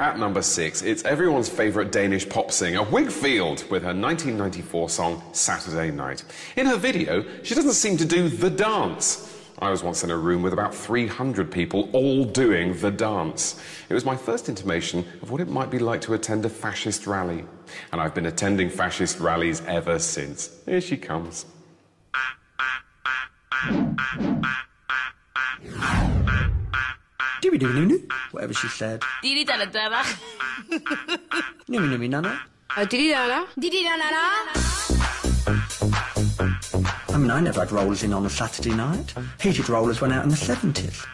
At number six, it's everyone's favourite Danish pop singer, Whigfield, with her 1994 song Saturday Night. In her video, she doesn't seem to do the dance. I was once in a room with about 300 people all doing the dance. It was my first intimation of what it might be like to attend a fascist rally. And I've been attending fascist rallies ever since. Here she comes. Dibby dibby noo whatever she said. Nana. Oh, didi da da. Didi da da da. I mean, I never had rollers in on a Saturday night. Heated rollers went out in the 70s.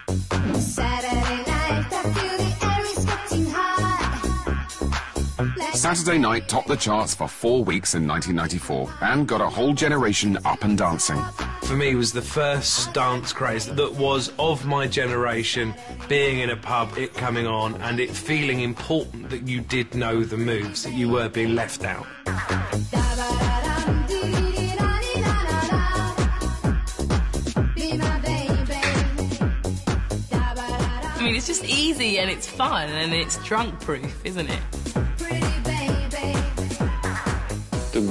Saturday Saturday Night topped the charts for four weeks in 1994 and got a whole generation up and dancing. For me, it was the first dance craze that was of my generation, being in a pub, it coming on, and it feeling important that you did know the moves, that you were being left out. I mean, it's just easy and it's fun and it's drunk proof, isn't it?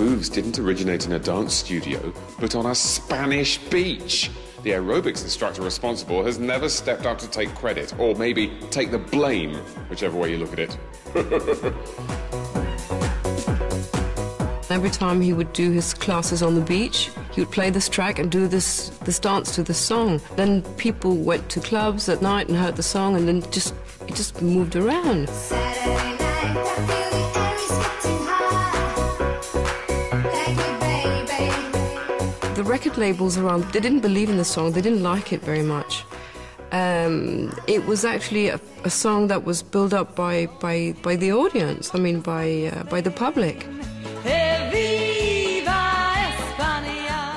Moves didn't originate in a dance studio, but on a Spanish beach. The aerobics instructor responsible has never stepped up to take credit, or maybe take the blame, whichever way you look at it. Every time he would do his classes on the beach, he would play this track and do this this dance to this song. Then people went to clubs at night and heard the song, and then just it just moved around. Saturday The record labels around they didn't believe in the song. They didn't like it very much. Um, it was actually a, a song that was built up by by by the audience. I mean, by uh, by the public.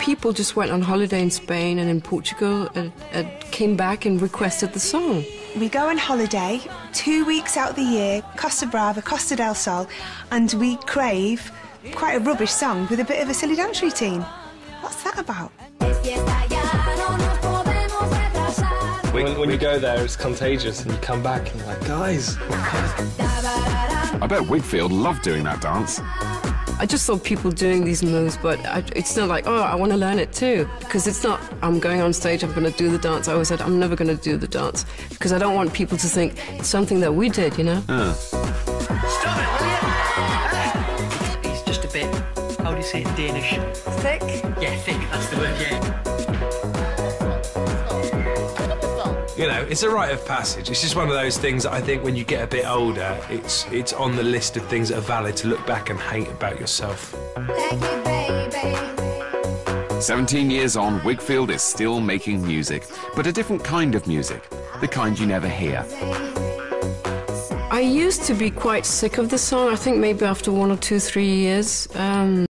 People just went on holiday in Spain and in Portugal and, and came back and requested the song. We go on holiday two weeks out of the year, Costa Brava, Costa del Sol, and we crave quite a rubbish song with a bit of a silly dance routine. What's that about? Es fiesta ya, no nos podemos retrasar. When, when you go there, it's contagious, and you come back and you're like, guys, I bet Whigfield loved doing that dance. I just saw people doing these moves, but I, it's not like, oh, I want to learn it too. Because it's not, I'm going on stage, I'm going to do the dance. I always said, I'm never going to do the dance. Because I don't want people to think it's something that we did, you know? Stop it, William! It's just a bit, how do you say it in Danish? Thick. Yeah, thick, that's the word, yeah. You know, it's a rite of passage. It's just one of those things that I think when you get a bit older, it's it's on the list of things that are valid to look back and hate about yourself. Like me, baby. 17 years on, Whigfield is still making music, but a different kind of music, the kind you never hear. I used to be quite sick of the song. I think maybe after one or two, three years. Um,